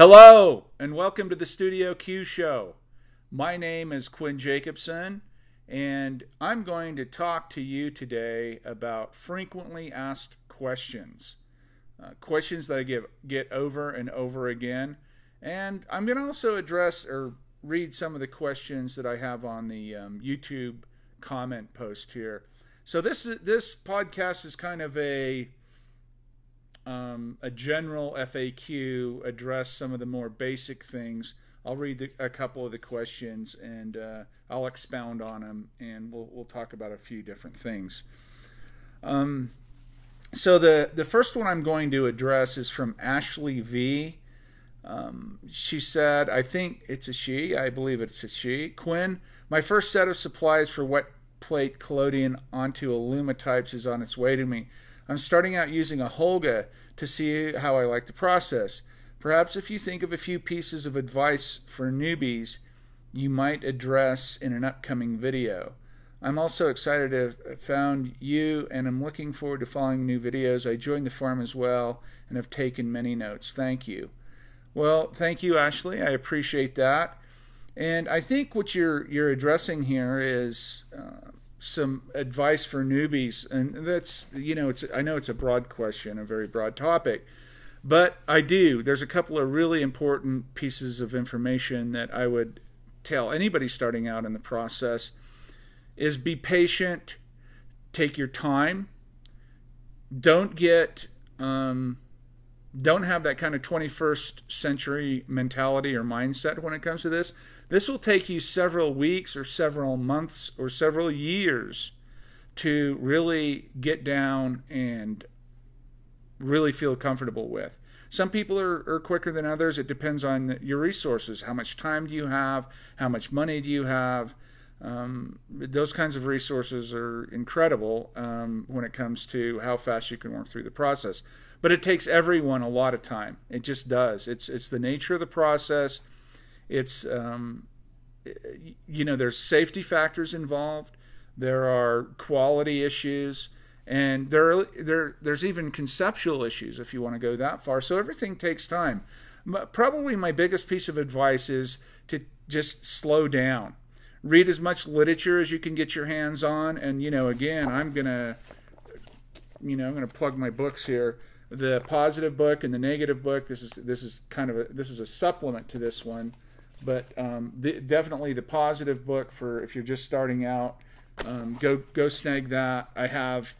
Hello, and welcome to the Studio Q Show. My name is Quinn Jacobson, and I'm going to talk to you today about frequently asked questions. Uh, questions that I get, get over and over again. And I'm going to also address or read some of the questions that I have on the um, YouTube comment post here. So this this podcast is kind of a um, a general FAQ, address some of the more basic things. I'll read the, a couple of the questions and uh, I'll expound on them, and we'll we'll talk about a few different things. Um, so the the first one I'm going to address is from Ashley V. Um, she said, I think it's a she. I believe it's a she. Quinn, my first set of supplies for wet plate collodion onto Alumatypes is on its way to me. I'm starting out using a Holga to see how I like the process. Perhaps if you think of a few pieces of advice for newbies you might address in an upcoming video. I'm also excited to have found you and I'm looking forward to following new videos. I joined the farm as well and have taken many notes. Thank you. Well, thank you, Ashley. I appreciate that. And I think what you're you're addressing here is uh, some advice for newbies, and that's you know it's I know it's a broad question, a very broad topic, but I do. There's a couple of really important pieces of information that I would tell anybody starting out in the process is be patient, take your time, don't get um, don't have that kind of 21st century mentality or mindset when it comes to this. This will take you several weeks or several months or several years to really get down and really feel comfortable with. Some people are, are quicker than others. It depends on your resources. How much time do you have? How much money do you have? Um, those kinds of resources are incredible um, when it comes to how fast you can work through the process. But it takes everyone a lot of time. It just does. It's it's the nature of the process. It's um, you know there's safety factors involved. There are quality issues, and there are, there there's even conceptual issues if you want to go that far. So everything takes time. Probably my biggest piece of advice is to just slow down. Read as much literature as you can get your hands on, and you know again I'm gonna you know I'm gonna plug my books here the positive book and the negative book. This is this is kind of a this is a supplement to this one, but um, the, definitely the positive book for if you're just starting out. Um, go go snag that. I have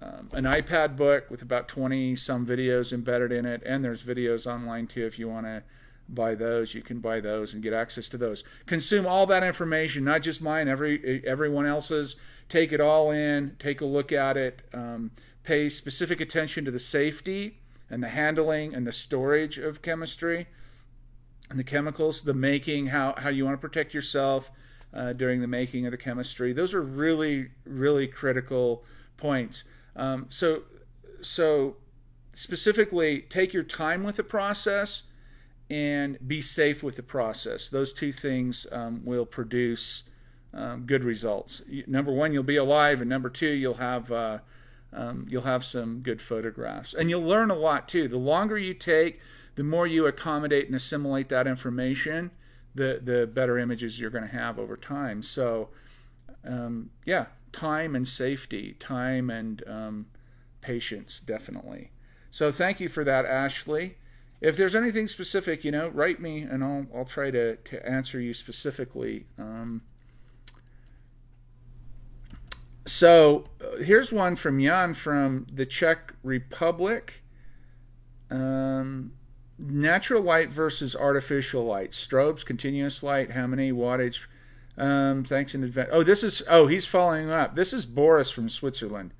um, an iPad book with about 20 some videos embedded in it, and there's videos online too if you want to buy those. You can buy those and get access to those. Consume all that information, not just mine, every everyone else's. Take it all in. Take a look at it. Um, pay specific attention to the safety and the handling and the storage of chemistry the chemicals, the making, how, how you want to protect yourself uh, during the making of the chemistry. Those are really, really critical points. Um, so, so specifically, take your time with the process and be safe with the process. Those two things um, will produce um, good results. Number one, you'll be alive, and number two, you'll have uh, um, you'll have some good photographs. And you'll learn a lot too. The longer you take, the more you accommodate and assimilate that information, the, the better images you're going to have over time. So, um, yeah, time and safety, time and um, patience, definitely. So, thank you for that, Ashley. If there's anything specific, you know, write me and I'll, I'll try to, to answer you specifically. Um, so uh, here's one from Jan from the Czech Republic. Um, natural light versus artificial light. Strobes, continuous light, how many wattage? Um, thanks in advance. Oh, this is, oh, he's following up. This is Boris from Switzerland.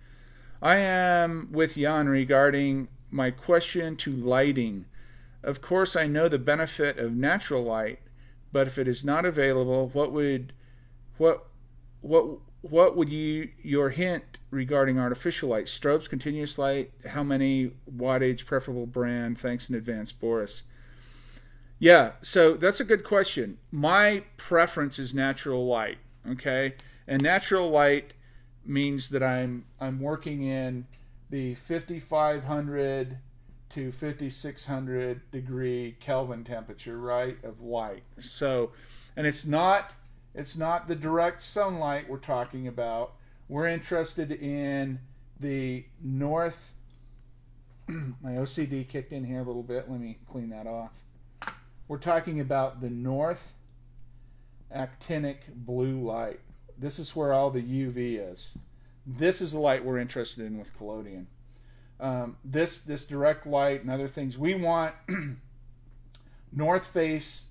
I am with Jan regarding my question to lighting. Of course, I know the benefit of natural light, but if it is not available, what would, what, what what would you your hint regarding artificial light? Strobes, continuous light, how many wattage, preferable brand? Thanks in advance, Boris. Yeah, so that's a good question. My preference is natural light. Okay, and natural light means that I'm I'm working in the 5500 to 5600 degree Kelvin temperature, right, of light. So, and it's not it's not the direct sunlight we're talking about. We're interested in the north my OCD kicked in here a little bit. Let me clean that off. We're talking about the north actinic blue light. This is where all the UV is. This is the light we're interested in with collodion. Um, this this direct light and other things we want north face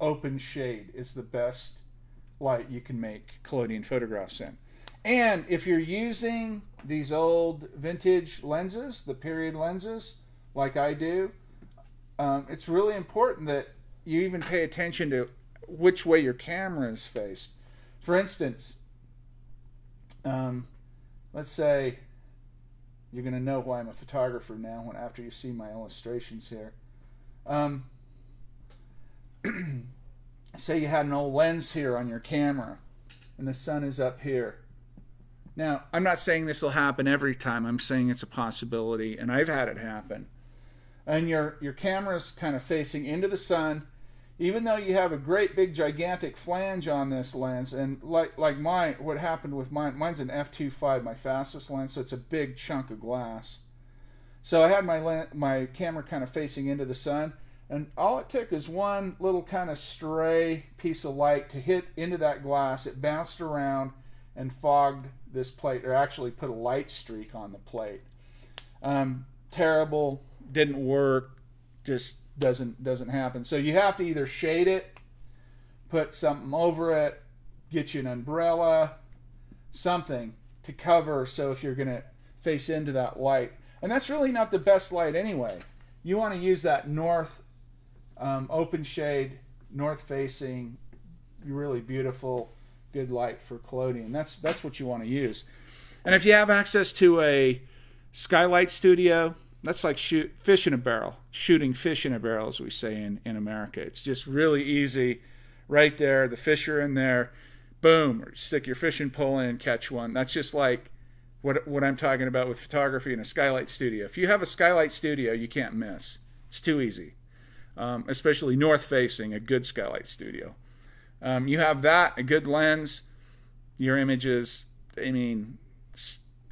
open shade is the best light you can make collodion photographs in. And if you're using these old vintage lenses, the period lenses, like I do, um, it's really important that you even pay attention to which way your camera is faced. For instance, um, let's say you're going to know why I'm a photographer now when after you see my illustrations here. Um, say you had an old lens here on your camera and the sun is up here now, I'm not saying this will happen every time. I'm saying it's a possibility, and I've had it happen. And your your camera's kind of facing into the sun, even though you have a great big gigantic flange on this lens. And like like mine, what happened with mine? Mine's an f2.5, my fastest lens, so it's a big chunk of glass. So I had my my camera kind of facing into the sun, and all it took is one little kind of stray piece of light to hit into that glass. It bounced around and fogged this plate, or actually put a light streak on the plate. Um, terrible, didn't work, just doesn't doesn't happen. So you have to either shade it, put something over it, get you an umbrella, something to cover. So if you're gonna face into that light, and that's really not the best light anyway. You want to use that north um, open shade, north facing, really beautiful good light for collodion. That's that's what you want to use. And if you have access to a skylight studio, that's like shoot fish in a barrel, shooting fish in a barrel, as we say in, in America. It's just really easy, right there. The fish are in there, boom, or stick your fishing pole in catch one. That's just like what what I'm talking about with photography in a skylight studio. If you have a skylight studio, you can't miss. It's too easy, um, especially north facing, a good skylight studio. Um, you have that, a good lens, your image is, I mean,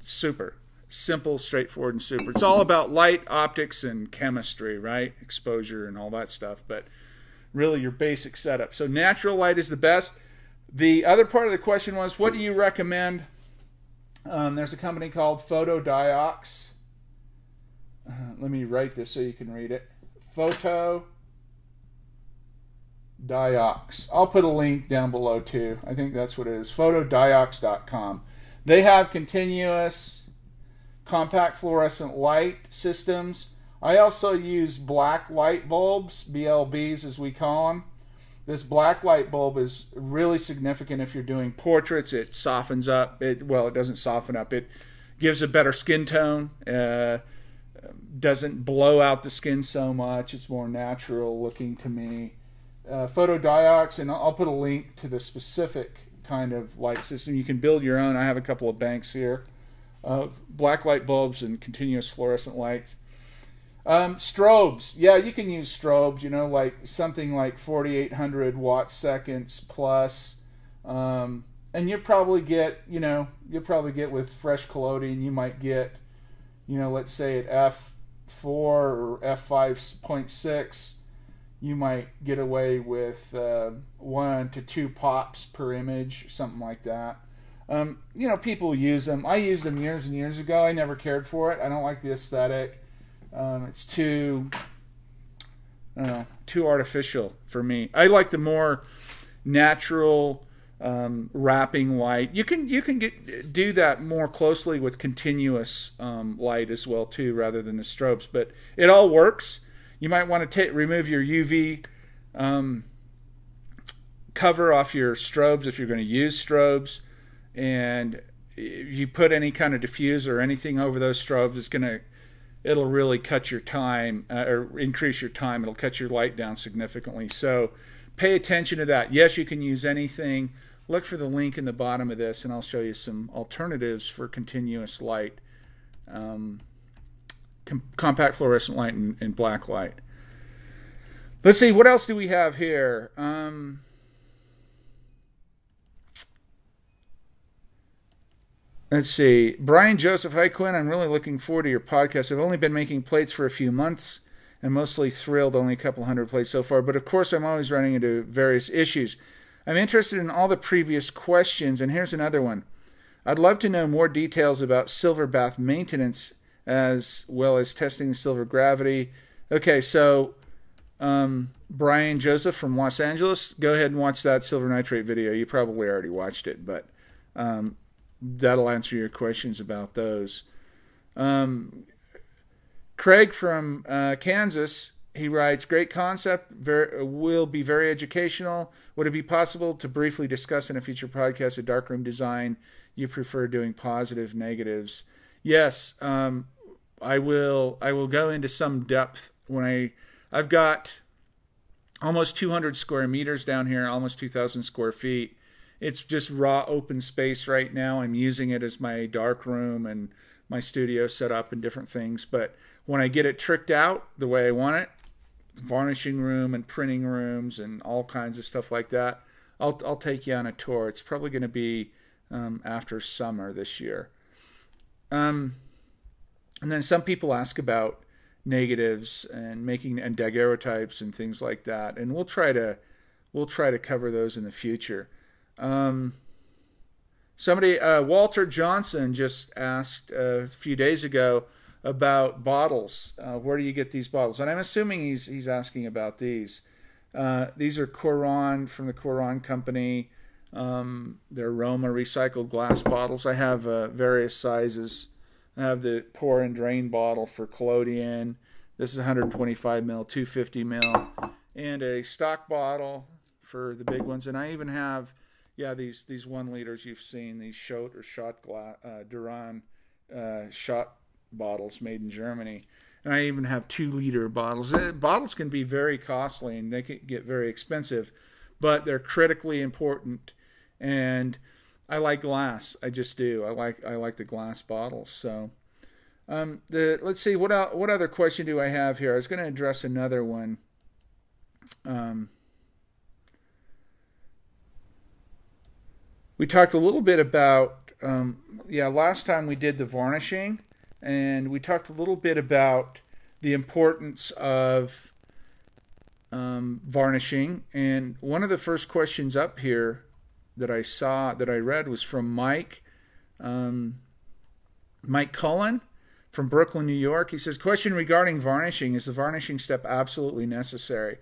super. Simple, straightforward, and super. It's all about light, optics, and chemistry, right? Exposure and all that stuff, but really your basic setup. So natural light is the best. The other part of the question was, what do you recommend? Um, there's a company called Fotodiox. Uh, let me write this so you can read it. Photo Diox. I'll put a link down below too. I think that's what it is. Fotodiox.com. They have continuous compact fluorescent light systems. I also use black light bulbs, BLBs as we call them. This black light bulb is really significant if you're doing portraits. It softens up. It well, it doesn't soften up. It gives a better skin tone. Uh, doesn't blow out the skin so much. It's more natural looking to me uh, Fotodiox, and I'll put a link to the specific kind of light system. You can build your own. I have a couple of banks here of black light bulbs and continuous fluorescent lights. Um, strobes, yeah, you can use strobes. You know, like something like 4,800 watt seconds plus, um, and you probably get, you know, you'll probably get with fresh collodion. You might get, you know, let's say at f four or f five point six you might get away with uh, one to two pops per image, something like that. Um, you know, people use them. I used them years and years ago. I never cared for it. I don't like the aesthetic. Um, it's too, I don't know, too artificial for me. I like the more natural um, wrapping light. You can you can get do that more closely with continuous um, light as well too, rather than the strobes. But it all works you might want to remove your UV um, cover off your strobes if you're going to use strobes. And if you put any kind of diffuser or anything over those strobes, it's going to it'll really cut your time uh, or increase your time. It'll cut your light down significantly. So pay attention to that. Yes, you can use anything. Look for the link in the bottom of this, and I'll show you some alternatives for continuous light. Um, com- compact fluorescent light and, and, black light. Let's see, what else do we have here? Um, let's see. Brian Joseph, hi Quinn. I'm really looking forward to your podcast. I've only been making plates for a few months and mostly thrilled, only a couple hundred plates so far, but of course I'm always running into various issues. I'm interested in all the previous questions, and here's another one. I'd love to know more details about silver bath maintenance as well as testing silver gravity. Okay, so um, Brian Joseph from Los Angeles, go ahead and watch that silver nitrate video. You probably already watched it, but um, that'll answer your questions about those. Um, Craig from uh, Kansas, he writes, "Great concept. Very, will be very educational. Would it be possible to briefly discuss in a future podcast a darkroom design you prefer doing positive negatives?" Yes, um, I will. I will go into some depth when I. I've got almost 200 square meters down here, almost 2,000 square feet. It's just raw open space right now. I'm using it as my dark room and my studio set up and different things. But when I get it tricked out the way I want it, varnishing room and printing rooms and all kinds of stuff like that, I'll I'll take you on a tour. It's probably going to be um, after summer this year. Um, and then some people ask about negatives and making and daguerreotypes and things like that, and we'll try to we'll try to cover those in the future. Um, somebody, uh, Walter Johnson, just asked a few days ago about bottles. Uh, where do you get these bottles? And I'm assuming he's he's asking about these. Uh, these are Couronne from the Couronne company. Um, they're Roma recycled glass bottles. I have uh, various sizes. I have the pour and drain bottle for collodion. This is 125 mil, 250 mil, and a stock bottle for the big ones. And I even have, yeah, these these one liters you've seen these Schott or Schott glass uh, Duran uh, Schott bottles made in Germany. And I even have two liter bottles. Uh, bottles can be very costly and they can get very expensive, but they're critically important. And I like glass. I just do. I like I like the glass bottles. So, um, the let's see what what other question do I have here? I was going to address another one. Um, we talked a little bit about um, yeah last time we did the varnishing and we talked a little bit about the importance of um, varnishing. And one of the first questions up here that I saw that I read was from Mike, um, Mike Cullen from Brooklyn, New York. He says, "Question regarding varnishing: Is the varnishing step absolutely necessary?"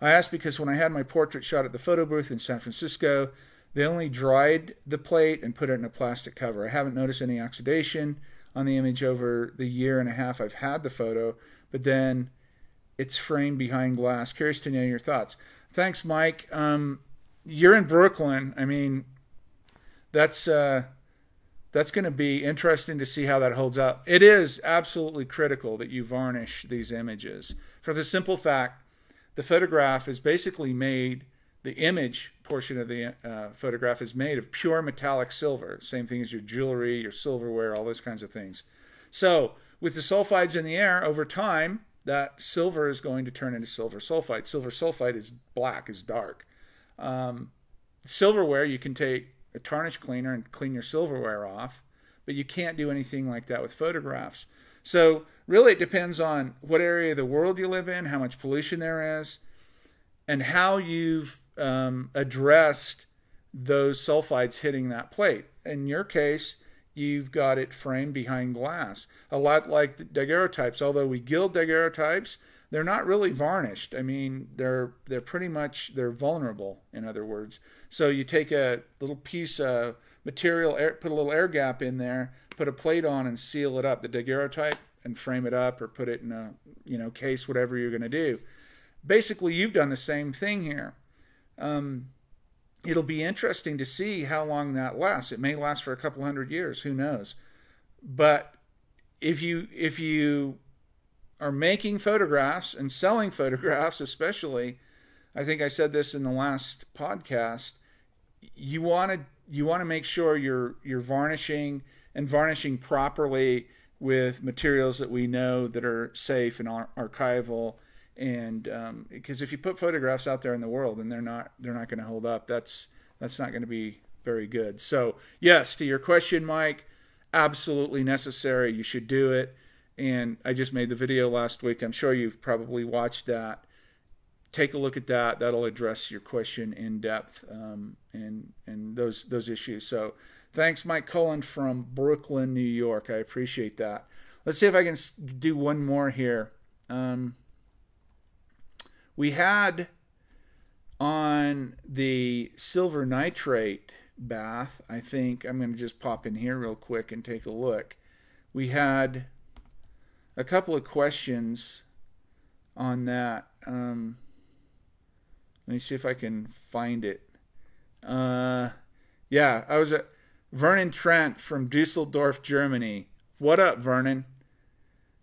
I asked because when I had my portrait shot at the photo booth in San Francisco, they only dried the plate and put it in a plastic cover. I haven't noticed any oxidation on the image over the year and a half I've had the photo, but then it's framed behind glass. Curious to know your thoughts. Thanks, Mike. Um, you're in Brooklyn. I mean, that's uh, that's going to be interesting to see how that holds up. It is absolutely critical that you varnish these images for the simple fact the photograph is basically made the image portion of the uh, photograph is made of pure metallic silver. Same thing as your jewelry, your silverware, all those kinds of things. So with the sulfides in the air, over time, that silver is going to turn into silver sulfide. Silver sulfide is black, is dark. Um, silverware, you can take a tarnish cleaner and clean your silverware off, but you can't do anything like that with photographs. So really, it depends on what area of the world you live in, how much pollution there is, and how you've um, addressed those sulfides hitting that plate. In your case, you've got it framed behind glass. A lot like the daguerreotypes, although we gild daguerreotypes, they're not really varnished. I mean, they're they're pretty much they're vulnerable. In other words, so you take a little piece of material, air, put a little air gap in there, put a plate on, and seal it up. The daguerreotype and frame it up or put it in a you know case, whatever you're going to do basically, you've done the same thing here. Um, it'll be interesting to see how long that lasts. It may last for a couple hundred years. Who knows? But if you if you are making photographs and selling photographs, especially, I think I said this in the last podcast. You want to you want to make sure you're you're varnishing and varnishing properly with materials that we know that are safe and ar- archival and because um, if you put photographs out there in the world and they're not they're not going to hold up that's that's not going to be very good so yes to your question mike absolutely necessary you should do it and i just made the video last week. I'm sure you've probably watched that. Take a look at that. That'll address your question in depth um, and and those those issues. So thanks mike cullen from brooklyn new york. I appreciate that. Let's see if i can do one more here. Um, we had on the silver nitrate bath, I think I'm going to just pop in here real quick and take a look. We had a couple of questions on that. Um, let me see if I can find it. Uh, yeah, I was at Vernon Trent from Dusseldorf, Germany. What up, Vernon?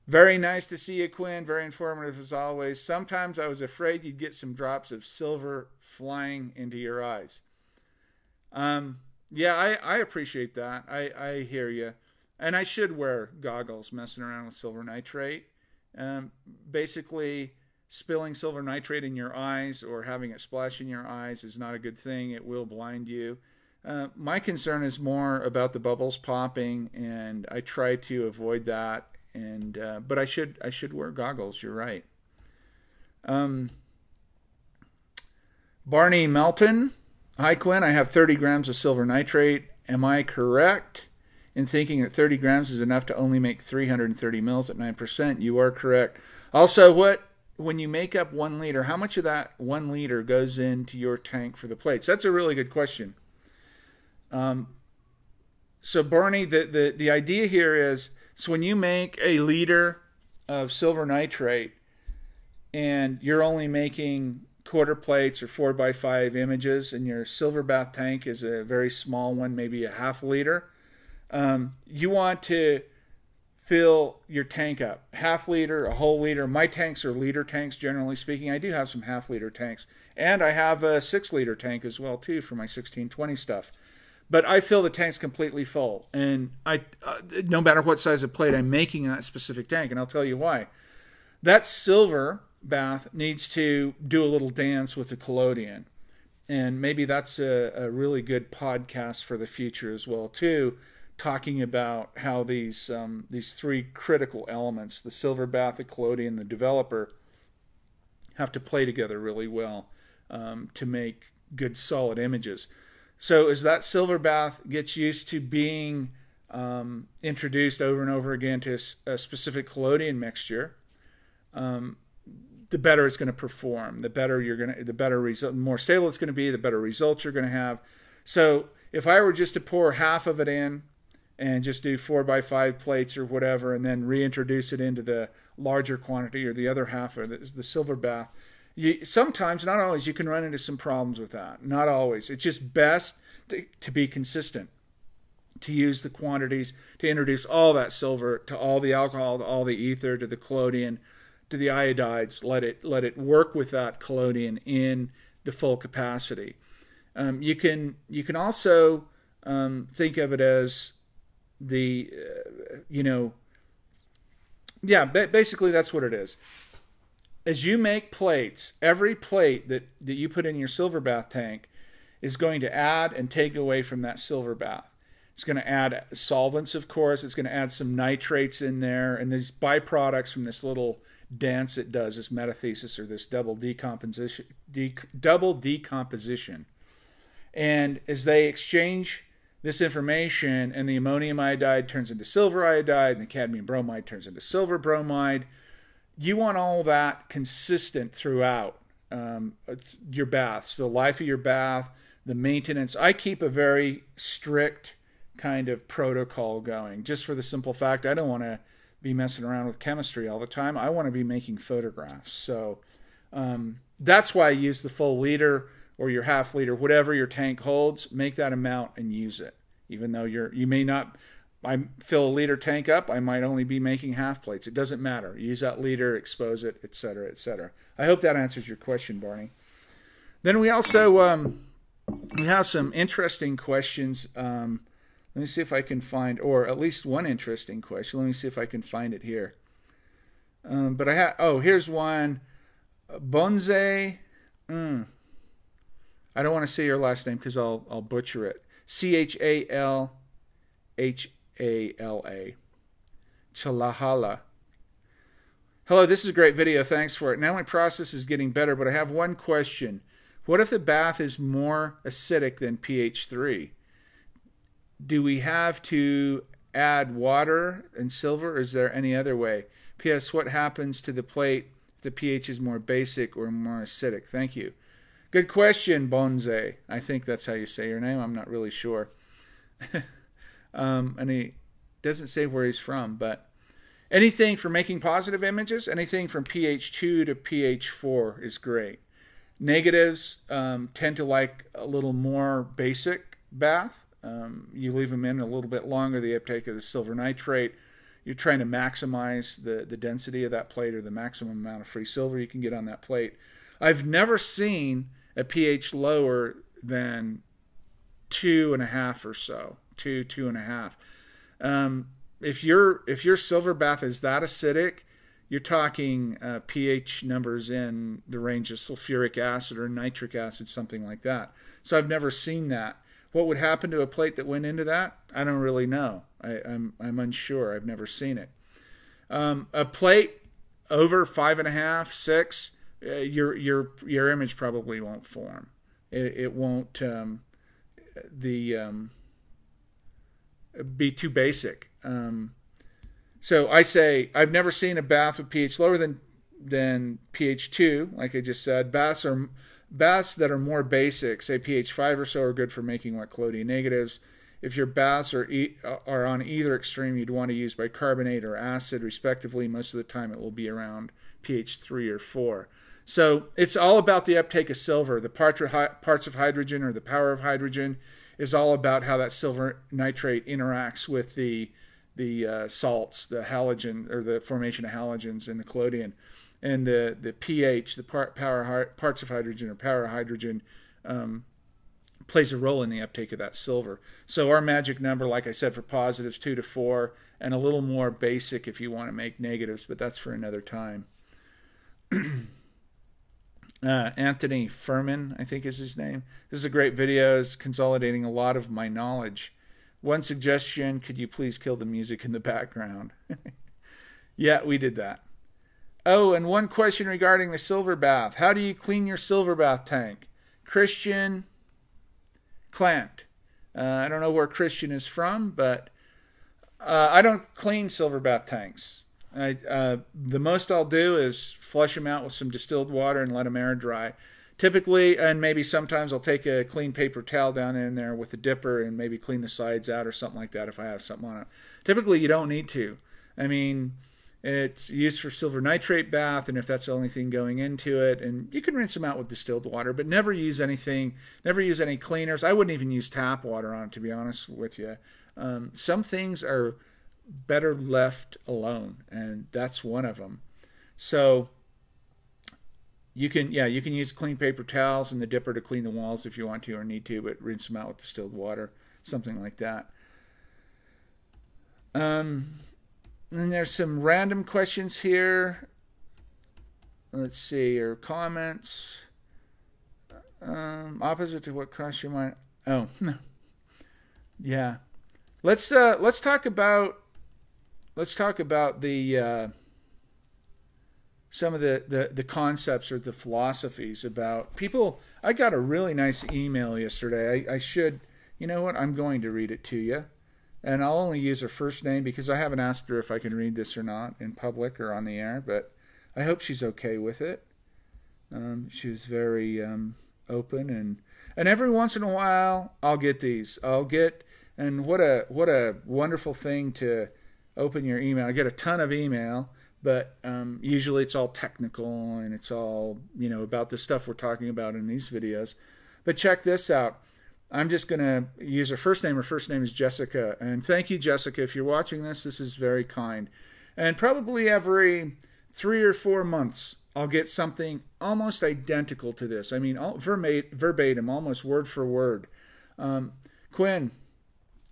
Very nice to see you, Quinn. Very informative as always. Sometimes I was afraid you'd get some drops of silver flying into your eyes. Um, yeah, I, I appreciate that. I, I hear you. And I should wear goggles messing around with silver nitrate. Um, basically, spilling silver nitrate in your eyes or having it splash in your eyes is not a good thing. It will blind you. Uh, my concern is more about the bubbles popping, and I try to avoid that and uh, but I should I should wear goggles. You're right. Um, Barney Melton, hi Quinn. I have 30 grams of silver nitrate. Am I correct in thinking that 30 grams is enough to only make 330 mils at 9%? You are correct. Also, what when you make up one liter, how much of that one liter goes into your tank for the plates? That's a really good question. Um, so Barney, the, the the idea here is so when you make a liter of silver nitrate and you're only making quarter plates or four by five images and your silver bath tank is a very small one, maybe a half liter, um, you want to fill your tank up. Half liter, a whole liter. My tanks are liter tanks, generally speaking. I do have some half liter tanks. And I have a six liter tank as well, too, for my 1620 stuff but I fill the tanks completely full, and I uh, no matter what size of plate I'm making in that specific tank, and I'll tell you why. That silver bath needs to do a little dance with the collodion, and maybe that's a, a really good podcast for the future as well too, talking about how these um, these three critical elements, the silver bath, the collodion, the developer, have to play together really well um, to make good solid images. So as that silver bath gets used to being um, introduced over and over again to a, a specific collodion mixture, um, the better it's going to perform. The better you're going to, the better result, the more stable it's going to be, the better results you're going to have. So if I were just to pour half of it in and just do four by five plates or whatever, and then reintroduce it into the larger quantity or the other half of the, the silver bath, you, sometimes, not always, you can run into some problems with that. Not always. It's just best to, to be consistent, to use the quantities, to introduce all that silver to all the alcohol, to all the ether, to the collodion, to the iodides. Let it let it work with that collodion in the full capacity. Um, you can you can also um, think of it as the uh, you know yeah basically that's what it is as you make plates, every plate that, that you put in your silver bath tank is going to add and take away from that silver bath. It's going to add solvents, of course. It's going to add some nitrates in there, and these byproducts from this little dance it does, this metathesis or this double decomposition, de- double decomposition. And as they exchange this information, and the ammonium iodide turns into silver iodide, and the cadmium bromide turns into silver bromide, you want all that consistent throughout um, your baths, the life of your bath, the maintenance. I keep a very strict kind of protocol going just for the simple fact I don't want to be messing around with chemistry all the time. I want to be making photographs. So um, that's why I use the full liter or your half liter, whatever your tank holds, make that amount and use it. Even though you're you may not I fill a liter tank up, I might only be making half plates. It doesn't matter. Use that liter, expose it, etc., etc. I hope that answers your question, Barney. Then we also um, we have some interesting questions. Um, Let me see if I can find, or at least one interesting question. Let me see if I can find it here. Um, but I have, oh, here's one. Bonze. Mm. I don't want to say your last name because I'll, I'll butcher it. C H A L H A L A. Chalahala. Hello, this is a great video. Thanks for it. Now my process is getting better, but I have one question. What if the bath is more acidic than pH 3? do we have to add water and silver or is there any other way? P.S. What happens to the plate if the pH is more basic or more acidic? Thank you. Good question, Bonze. I think that's how you say your name. I'm not really sure. um, and he doesn't say where he's from, but anything for making positive images, anything from pH 2 to pH 4 is great. Negatives um, tend to like a little more basic bath um, you leave them in a little bit longer, the uptake of the silver nitrate. You're trying to maximize the, the density of that plate or the maximum amount of free silver you can get on that plate. I've never seen a pH lower than two and a half or so, two, two and a half. Um, if your if your silver bath is that acidic, you're talking uh, pH numbers in the range of sulfuric acid or nitric acid, something like that. So I've never seen that. What would happen to a plate that went into that? I don't really know. I, am I'm, I'm unsure. I've never seen it. Um, a plate over five and a half, six, uh, your your your image probably won't form. It, it won't um, the um, be too basic. Um, so I say I've never seen a bath with pH lower than than pH two, like I just said. Baths are Baths that are more basic, say pH 5 or so, are good for making wet collodion negatives. If your baths are, e- are on either extreme, you'd want to use bicarbonate or acid, respectively. Most of the time, it will be around pH 3 or 4. So it's all about the uptake of silver. The parts of hydrogen or the power of hydrogen is all about how that silver nitrate interacts with the the uh, salts, the halogen or the formation of halogens in the collodion and the the pH, the part, power parts of hydrogen or power of hydrogen, um, plays a role in the uptake of that silver. So our magic number, like I said, for positives two to four, and a little more basic if you want to make negatives, but that's for another time. uh, Anthony Furman, I think is his name. This is a great video. It's consolidating a lot of my knowledge. One suggestion: Could you please kill the music in the background? yeah, we did that. Oh, and one question regarding the silver bath. How do you clean your silver bath tank? Christian Clant. Uh, I don't know where Christian is from, but uh, I don't clean silver bath tanks. I, uh, the most I'll do is flush them out with some distilled water and let them air dry. Typically, and maybe sometimes I'll take a clean paper towel down in there with a dipper and maybe clean the sides out or something like that if I have something on it. Typically, you don't need to. I mean, it's used for silver nitrate bath, and if that's the only thing going into it, and you can rinse them out with distilled water, but never use anything, never use any cleaners. I wouldn't even use tap water on it, to be honest with you. Um, some things are better left alone, and that's one of them. So you can, yeah, you can use clean paper towels and the dipper to clean the walls if you want to or need to, but rinse them out with distilled water, something like that. Um, and there's some random questions here. Let's see, or comments. Um, opposite to what crossed your mind. Oh, yeah. Let's uh, let's talk about let's talk about the uh, some of the, the the concepts or the philosophies about people. I got a really nice email yesterday. I, I should, you know what? I'm going to read it to you and I'll only use her first name because I haven't asked her if I can read this or not in public or on the air, but I hope she's okay with it. Um, she was very um, open and and every once in a while I'll get these. I'll get and what a what a wonderful thing to open your email. I get a ton of email, but um, usually it's all technical and it's all you know about the stuff we're talking about in these videos. But check this out. I'm just going to use her first name. Her first name is Jessica. And thank you, Jessica. If you're watching this, this is very kind. And probably every three or four months, I'll get something almost identical to this. I mean, verbatim, almost word for word. Um, Quinn,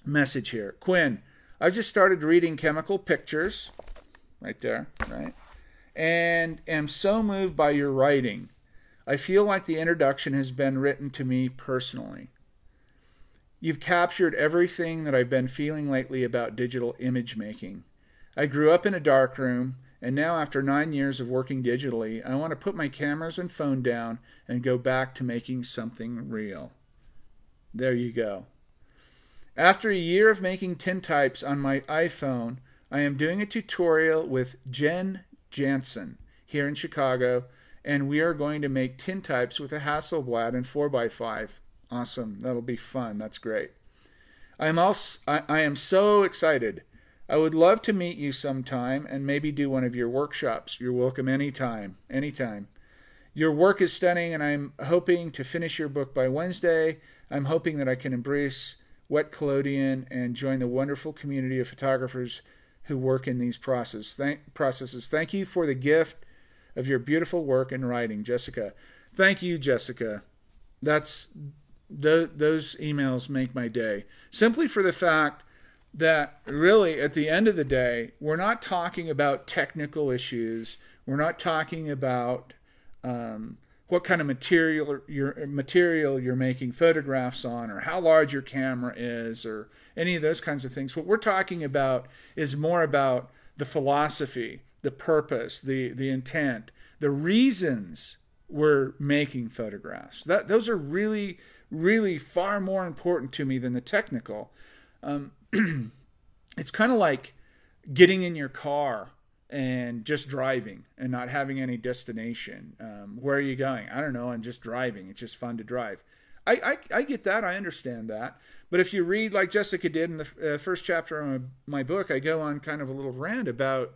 message here. Quinn, I've just started reading Chemical Pictures, right there, right? And am so moved by your writing. I feel like the introduction has been written to me personally. You've captured everything that I've been feeling lately about digital image making. I grew up in a darkroom, and now after nine years of working digitally, I want to put my cameras and phone down and go back to making something real. There you go. After a year of making tintypes on my iPhone, I am doing a tutorial with Jen Jansen here in Chicago, and we are going to make tintypes with a Hasselblad and 4x5. Awesome. That'll be fun. That's great. I am also I, I am so excited. I would love to meet you sometime and maybe do one of your workshops. You're welcome anytime. Anytime. Your work is stunning, and I'm hoping to finish your book by Wednesday. I'm hoping that I can embrace wet collodion and join the wonderful community of photographers who work in these process. Thank, processes. Thank you for the gift of your beautiful work and writing, Jessica. Thank you, Jessica. That's th- those emails make my day simply for the fact that really at the end of the day we're not talking about technical issues we're not talking about um, what kind of material your material you're making photographs on or how large your camera is or any of those kinds of things what we're talking about is more about the philosophy the purpose the the intent the reasons we're making photographs that those are really really far more important to me than the technical. Um, it's kind of like getting in your car and just driving and not having any destination. Um, where are you going? I don't know. I'm just driving. It's just fun to drive. I, I, I get that. I understand that. But if you read like Jessica did in the uh, first chapter of my book, I go on kind of a little rant about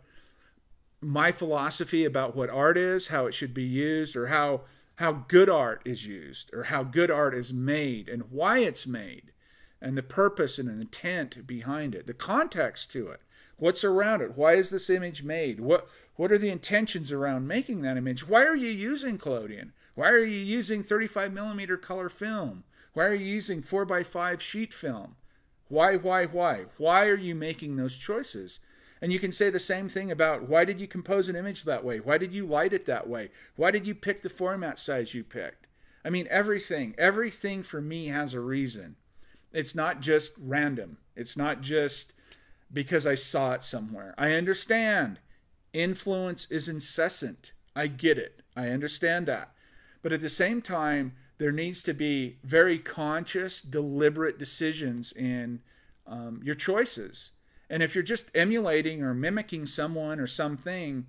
my philosophy about what art is, how it should be used, or how how good art is used or how good art is made and why it's made and the purpose and intent behind it, the context to it, what's around it, why is this image made, what what are the intentions around making that image, why are you using collodion, why are you using 35 millimeter color film, why are you using 4x5 sheet film, why why why why are you making those choices? And you can say the same thing about why did you compose an image that way? Why did you light it that way? Why did you pick the format size you picked? I mean, everything, everything for me has a reason. It's not just random. It's not just because I saw it somewhere. I understand influence is incessant. I get it. I understand that. But at the same time, there needs to be very conscious, deliberate decisions in um, your choices. And if you're just emulating or mimicking someone or something,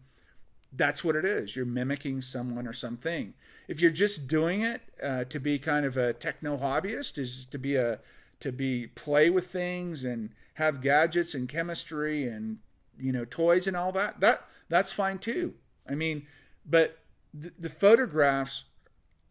that's what it is. You're mimicking someone or something. If you're just doing it uh, to be kind of a techno hobbyist, is to be a to be play with things and have gadgets and chemistry and you know toys and all that. That that's fine too. I mean, but the, the photographs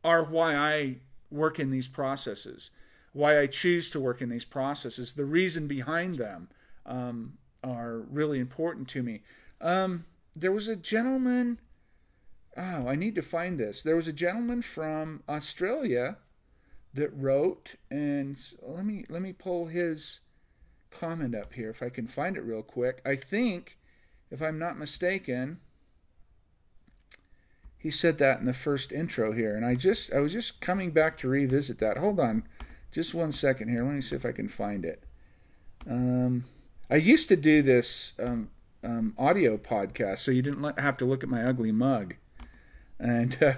are why I work in these processes, why I choose to work in these processes, the reason behind them um, are really important to me. Um, there was a gentleman. Oh, I need to find this. There was a gentleman from Australia that wrote, and let me let me pull his comment up here if I can find it real quick. I think, if I'm not mistaken, he said that in the first intro here, and I just I was just coming back to revisit that. Hold on, just one second here. Let me see if I can find it. Um, I used to do this um, um, audio podcast, so you didn't have to look at my ugly mug, and uh,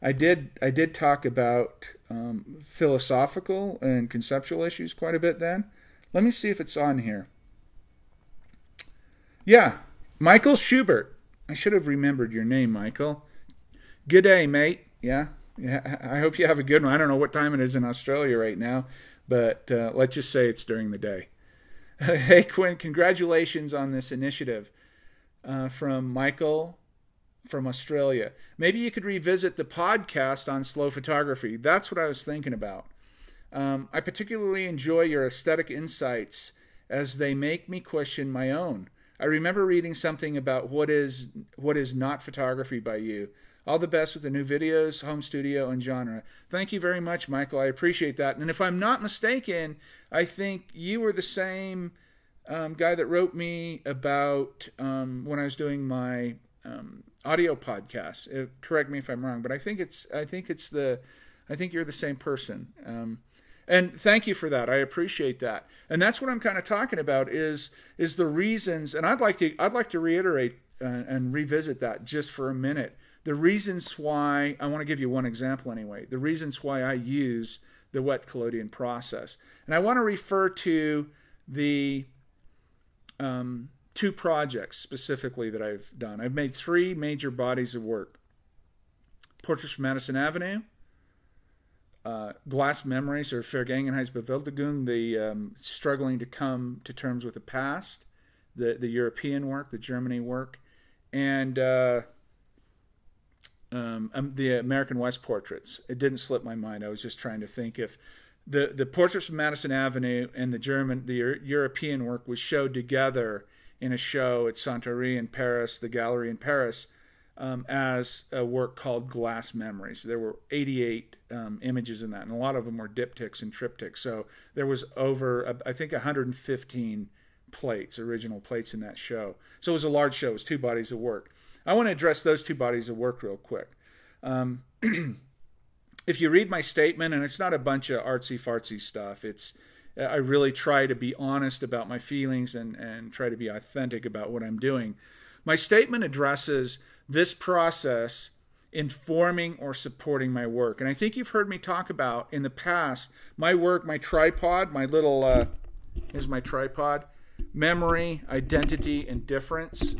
I did. I did talk about um, philosophical and conceptual issues quite a bit then. Let me see if it's on here. Yeah, Michael Schubert. I should have remembered your name, Michael. Good day, mate. Yeah, yeah. I hope you have a good one. I don't know what time it is in Australia right now, but uh, let's just say it's during the day. hey, Quinn, congratulations on this initiative uh, from Michael from Australia. Maybe you could revisit the podcast on slow photography. That's what I was thinking about. Um, I particularly enjoy your aesthetic insights as they make me question my own. I remember reading something about what is what is not photography by you. All the best with the new videos, home studio, and genre. Thank you very much, Michael. I appreciate that. And if I'm not mistaken, I think you were the same um, guy that wrote me about um, when I was doing my um, audio podcast. Uh, correct me if I'm wrong, but I think it's I think it's the I think you're the same person. And thank you for that. I appreciate that. And that's what I'm kind of talking about is is the reasons. And I'd like to I'd like to reiterate uh, and revisit that just for a minute. The reasons why I want to give you one example anyway. The reasons why I use the wet collodion process, and I want to refer to the um, two projects specifically that I've done. I've made three major bodies of work: Portraits from Madison Avenue uh, glass memories or Vergangenheitsbewältigung, the um, struggling to come to terms with the past, the, the European work, the Germany work, and uh, um, um, the American West portraits. It didn't slip my mind. I was just trying to think if the, the portraits from Madison Avenue and the German, the European work was showed together in a show at Santori in Paris, the gallery in Paris um, as a work called Glass Memories. There were 88 um, images in that, and a lot of them were diptychs and triptychs. So there was over, I think, 115 plates, original plates in that show. So it was a large show. It was two bodies of work. I want to address those two bodies of work real quick. Um, if you read my statement, and it's not a bunch of artsy fartsy stuff, it's I really try to be honest about my feelings and, and try to be authentic about what I'm doing. My statement addresses this process informing or supporting my work. And I think you've heard me talk about in the past my work, my tripod, my little, uh, here's my tripod, memory, identity, and difference.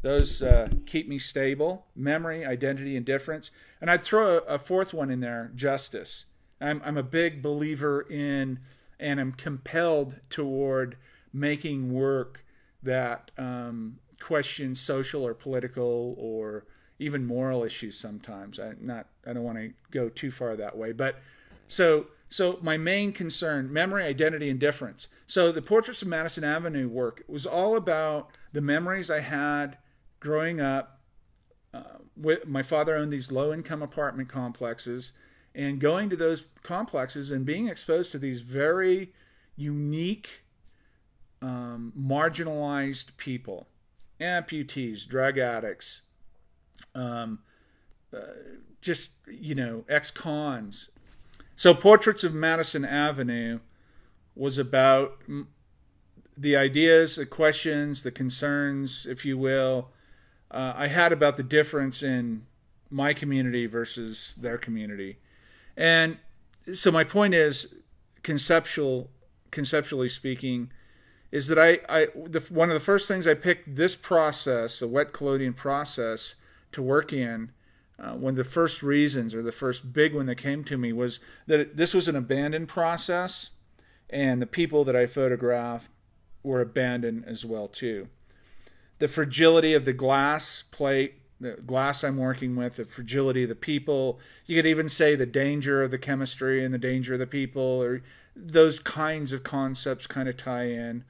Those uh, keep me stable memory, identity, and difference. And I'd throw a, a fourth one in there justice. I'm, I'm a big believer in and I'm compelled toward making work that um, question social or political or even moral issues sometimes. I not I don't want to go too far that way, but so so my main concern, memory, identity, and difference. So the Portraits of Madison Avenue work was all about the memories I had growing up. Uh, with my father owned these low-income apartment complexes, and going to those complexes and being exposed to these very unique, um, marginalized people amputees, drug addicts, um, uh, just, you know, ex cons. So, Portraits of Madison Avenue was about the ideas, the questions, the concerns, if you will, uh, I had about the difference in my community versus their community. And so, my point is conceptual, conceptually speaking, is that I, I the, one of the first things I picked this process, the wet collodion process, to work in. Uh, one of the first reasons, or the first big one that came to me, was that it, this was an abandoned process, and the people that I photographed were abandoned as well too. The fragility of the glass plate, the glass I'm working with, the fragility of the people. You could even say the danger of the chemistry and the danger of the people, or those kinds of concepts kind of tie in.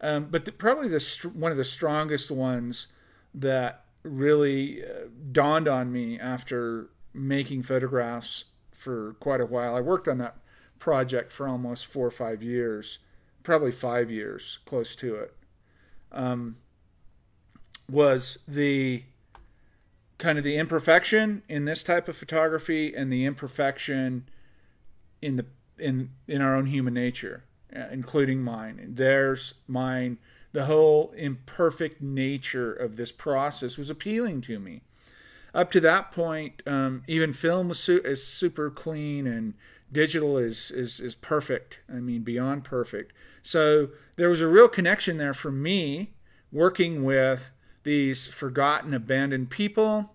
Um, but the, probably the one of the strongest ones that really uh, dawned on me after making photographs for quite a while. I worked on that project for almost four or five years, probably five years, close to it. Um, was the kind of the imperfection in this type of photography and the imperfection in the in in our own human nature uh, including mine, and theirs, mine. The whole imperfect nature of this process was appealing to me. Up to that point, um, even film was su- is super clean and digital is, is is perfect. I mean, beyond perfect. So there was a real connection there for me working with these forgotten, abandoned people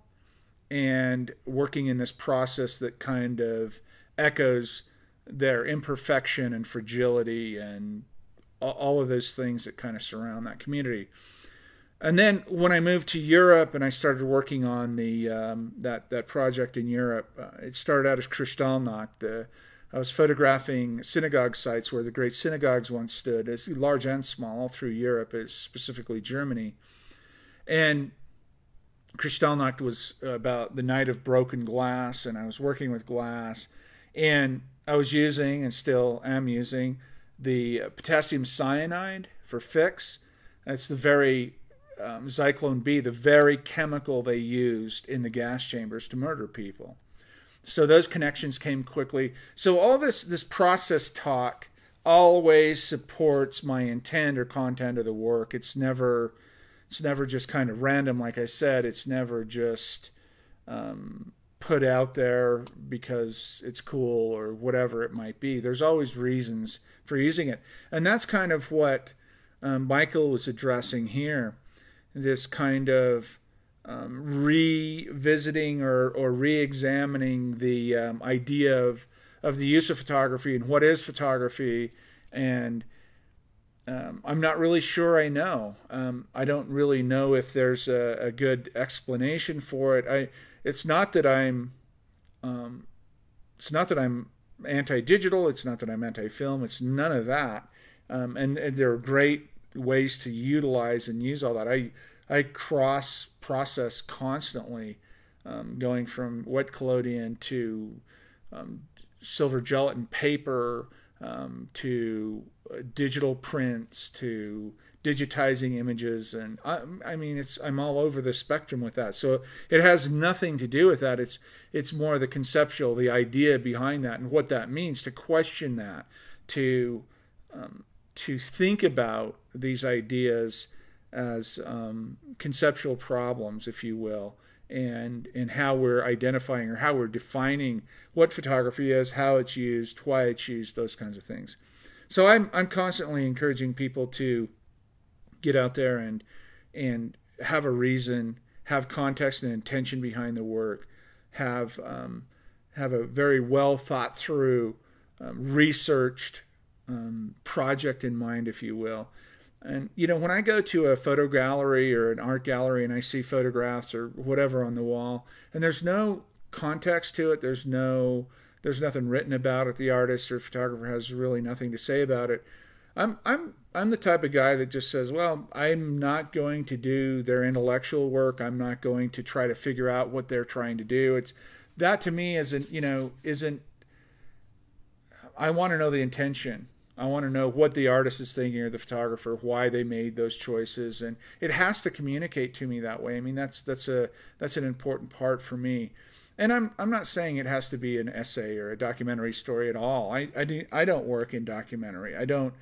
and working in this process that kind of echoes their imperfection and fragility and all of those things that kind of surround that community. And then when I moved to Europe and I started working on the um, that that project in Europe, uh, it started out as Kristallnacht. The I was photographing synagogue sites where the great synagogues once stood, as large and small, all through Europe, specifically Germany. And Kristallnacht was about the night of broken glass, and I was working with glass, and I was using and still am using the potassium cyanide for fix. That's the very um, Zyklon B, the very chemical they used in the gas chambers to murder people. So those connections came quickly. So all this this process talk always supports my intent or content of the work. It's never it's never just kind of random, like I said. It's never just um, put out there because it's cool or whatever it might be. There's always reasons for using it, and that's kind of what um, Michael was addressing here. This kind of um, revisiting or, or re-examining the um, idea of of the use of photography and what is photography and um, I'm not really sure I know. Um, I don't really know if there's a, a, good explanation for it. I it's not that I'm um, it's not that I'm anti-digital. It's not that I'm anti-film. It's none of that. Um, and, and there are great ways to utilize and use all that. I I cross process constantly, um, going from wet collodion to um, silver gelatin paper um, to uh, digital prints to digitizing images and I, I, mean it's I'm all over the spectrum with that so it has nothing to do with that it's it's more the conceptual the idea behind that and what that means to question that to um, to think about these ideas as um, conceptual problems, if you will, and and how we're identifying or how we're defining what photography is, how it's used, why it's used, those kinds of things. So I'm I'm constantly encouraging people to get out there and and have a reason, have context and intention behind the work, have um, have a very well thought through, um, researched um, project in mind, if you will, and you know, when I go to a photo gallery or an art gallery and I see photographs or whatever on the wall, and there's no context to it, there's no there's nothing written about it, the artist or photographer has really nothing to say about it. I'm I'm I'm the type of guy that just says, well, I'm not going to do their intellectual work. I'm not going to try to figure out what they're trying to do. It's that to me isn't, you know, isn't I want to know the intention. I want to know what the artist is thinking or the photographer, why they made those choices, and it has to communicate to me that way. I mean, that's that's a that's an important part for me. And I'm I'm not saying it has to be an essay or a documentary story at all. I I, do, I don't work in documentary. I don't.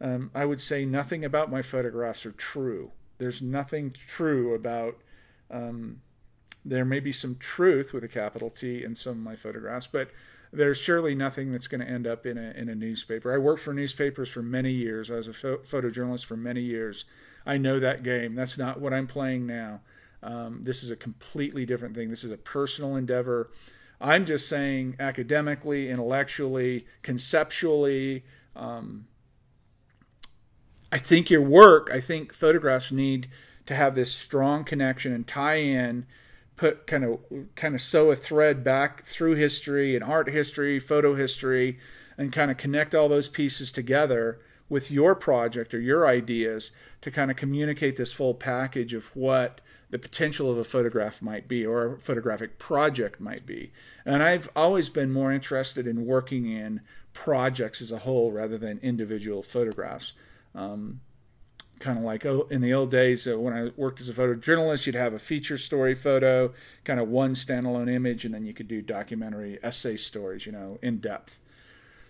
Um, I would say nothing about my photographs are true. There's nothing true about. Um, there may be some truth with a capital T in some of my photographs, but there's surely nothing that's going to end up in a, in a newspaper. I worked for newspapers for many years. I was a pho- photojournalist for many years. I know that game. That's not what I'm playing now. Um, this is a completely different thing. This is a personal endeavor. I'm just saying, academically, intellectually, conceptually, um, I think your work, I think photographs need to have this strong connection and tie in put kind of kind of sew a thread back through history and art history, photo history, and kind of connect all those pieces together with your project or your ideas to kind of communicate this full package of what the potential of a photograph might be or a photographic project might be. And I've always been more interested in working in projects as a whole rather than individual photographs. Um, kind of like oh, in the old days uh, when I worked as a photojournalist, you'd have a feature story photo, kind of one standalone image, and then you could do documentary essay stories, you know, in depth.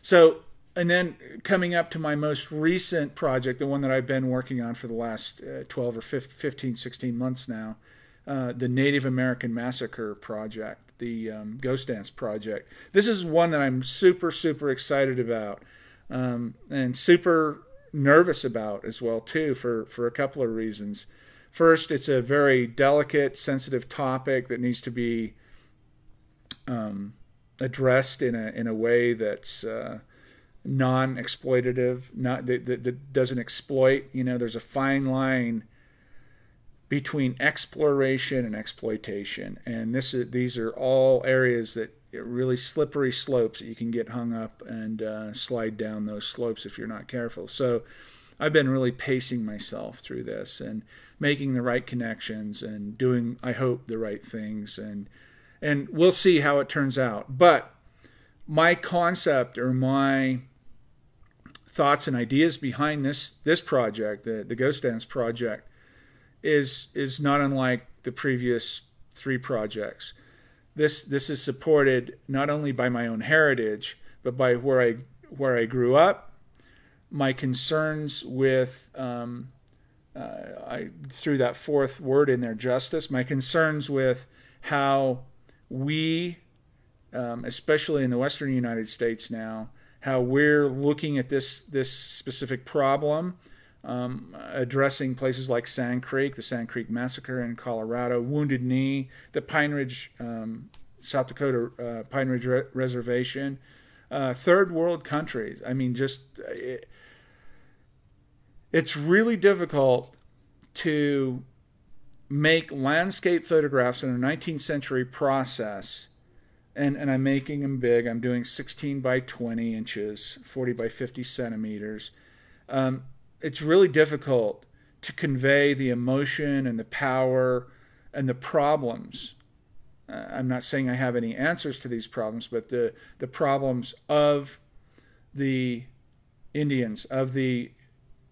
So, and then coming up to my most recent project, the one that I've been working on for the last uh, 12 or 15, 16 months now, uh, the Native American Massacre Project, the um, Ghost Dance Project. This is one that I'm super, super excited about. Um, and super nervous about as well too for for a couple of reasons. First, it's a very delicate, sensitive topic that needs to be um, addressed in a in a way that's uh, non-exploitative, not that, that, that doesn't exploit. You know, there's a fine line between exploration and exploitation, and this is, these are all areas that really slippery slopes that you can get hung up and uh, slide down those slopes if you're not careful. So I've been really pacing myself through this and making the right connections and doing, I hope, the right things. And and we'll see how it turns out. But my concept or my thoughts and ideas behind this this project, the the Ghost Dance project, is is not unlike the previous three projects. This this is supported not only by my own heritage, but by where I where I grew up, my concerns with um, uh, I threw that fourth word in there, justice. My concerns with how we, um, especially in the Western United States now, how we're looking at this this specific problem, um, addressing places like Sand Creek, the Sand Creek massacre in Colorado, Wounded Knee, the Pine Ridge, um, South Dakota uh, Pine Ridge Re- Reservation, uh, third world countries. I mean, just it, it's really difficult to make landscape photographs in a 19th century process and, and I'm making them big. I'm doing 16 by 20 inches, 40 by 50 centimeters. Um, it's really difficult to convey the emotion and the power and the problems. Uh, I'm not saying I have any answers to these problems, but the, the problems of the Indians, of the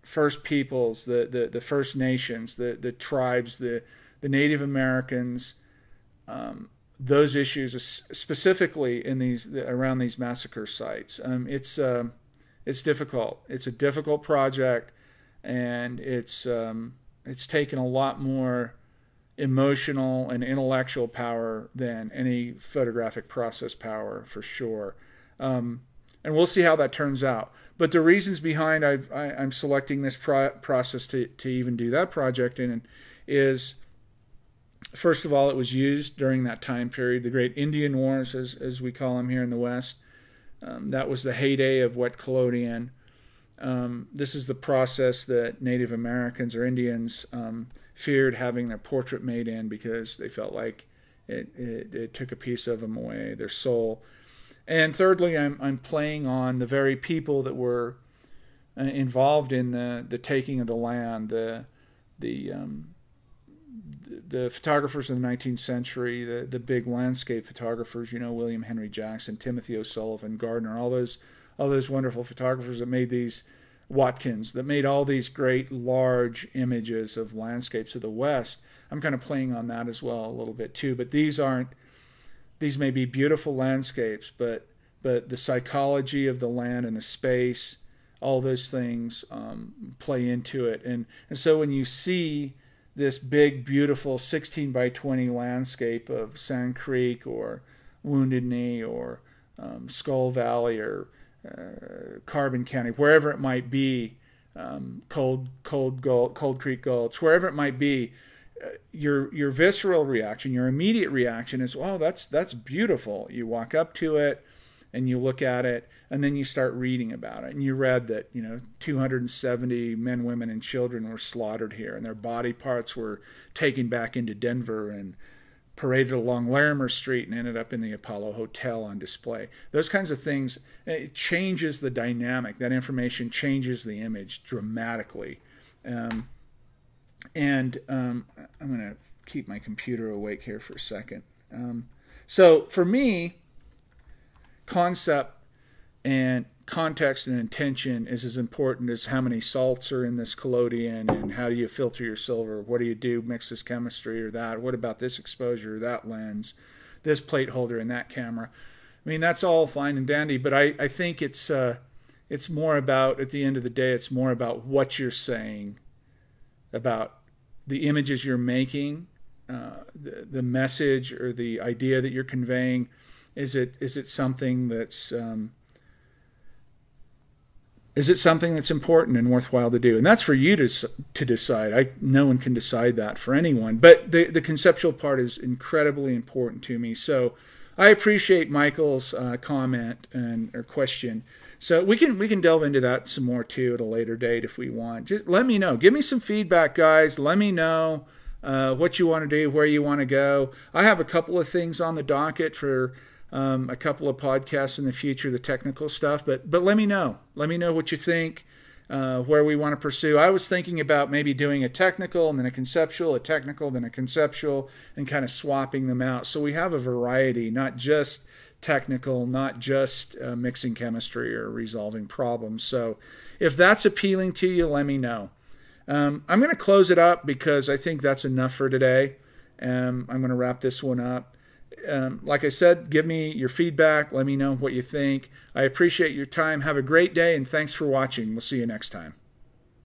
First Peoples, the, the, the First Nations, the, the tribes, the, the Native Americans, um, those issues specifically in these around these massacre sites. Um, it's um, it's difficult. It's a difficult project, and it's um, it's taken a lot more emotional and intellectual power than any photographic process power for sure. Um, and we'll see how that turns out. But the reasons behind I've, I, am selecting this pro- process to, to even do that project in is First of all, it was used during that time period, the Great Indian Wars, as, as we call them here in the West. Um, that was the heyday of wet collodion. Um, this is the process that Native Americans or Indians um, feared having their portrait made in because they felt like it, it, it, took a piece of them away, their soul. And thirdly, I'm, I'm playing on the very people that were uh, involved in the, the taking of the land, the, the um, the photographers of the 19th century, the, the big landscape photographers, you know, William Henry Jackson, Timothy O'Sullivan, Gardner, all those, all those wonderful photographers that made these Watkins, that made all these great large images of landscapes of the West. I'm kind of playing on that as well a little bit too, but these aren't, these may be beautiful landscapes, but, but the psychology of the land and the space, all those things um, play into it. And, and so when you see, this big, beautiful 16 by 20 landscape of Sand Creek or Wounded Knee or um, Skull Valley or uh, Carbon County, wherever it might be, um, Cold Cold Gulch, Cold Creek Gulch, wherever it might be, uh, your your visceral reaction, your immediate reaction is, "Oh, that's that's beautiful." You walk up to it, and you look at it and then you start reading about it and you read that you know 270 men women and children were slaughtered here and their body parts were taken back into denver and paraded along larimer street and ended up in the apollo hotel on display. Those kinds of things it changes the dynamic. That information changes the image dramatically. Um, and um, i'm going to keep my computer awake here for a second. Um, so for me concept and context and intention is as important as how many salts are in this collodion and how do you filter your silver? What do you do? Mix this chemistry or that? What about this exposure that lens? This plate holder and that camera? I mean that's all fine and dandy but i, I think it's uh, it's more about at the end of the day it's more about what you're saying about the images you're making uh, the, the message or the idea that you're conveying. Is it is it something that's um, is it something that's important and worthwhile to do? And that's for you to to decide. I no one can decide that for anyone. But the the conceptual part is incredibly important to me. So I appreciate Michael's uh, comment and or question. So we can we can delve into that some more too at a later date if we want. Just let me know. Give me some feedback, guys. Let me know uh, what you want to do, where you want to go. I have a couple of things on the docket for um, a couple of podcasts in the future, the technical stuff. But but let me know. Let me know what you think. uh, where we want to pursue. I was thinking about maybe doing a technical and then a conceptual, a technical, then a conceptual, and kind of swapping them out. So we have a variety, not just technical, not just uh, mixing chemistry or resolving problems. So if that's appealing to you, let me know. Um, I'm going to close it up because I think that's enough for today. Um, I'm going to wrap this one up. Um, like I said, give me your feedback. Let me know what you think. I appreciate your time. Have a great day, and thanks for watching. We'll see you next time.